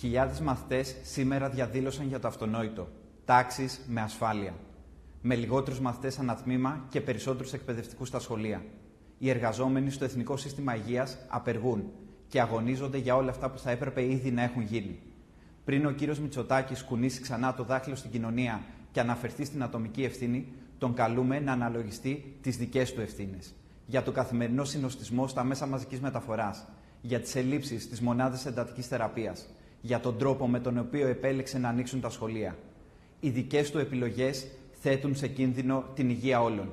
Χιλιάδες μαθητές σήμερα διαδήλωσαν για το αυτονόητο. Τάξεις με ασφάλεια. Με λιγότερους μαθητές ανατμήμα και περισσότερους εκπαιδευτικούς στα σχολεία. Οι εργαζόμενοι στο Εθνικό Σύστημα Υγείας απεργούν και αγωνίζονται για όλα αυτά που θα έπρεπε ήδη να έχουν γίνει. Πριν ο κύριος Μητσοτάκης κουνήσει ξανά το δάχτυλο στην κοινωνία και αναφερθεί στην ατομική ευθύνη, τον καλούμε να αναλογιστεί τις δικές του ευθύνες. Για το καθημερινό συνοστισμό στα μέσα μαζικής μεταφοράς, για τις ελλείψεις στι μονάδε εντατικής θεραπείας, για τον τρόπο με τον οποίο επέλεξε να ανοίξουν τα σχολεία. Οι δικές του επιλογές θέτουν σε κίνδυνο την υγεία όλων.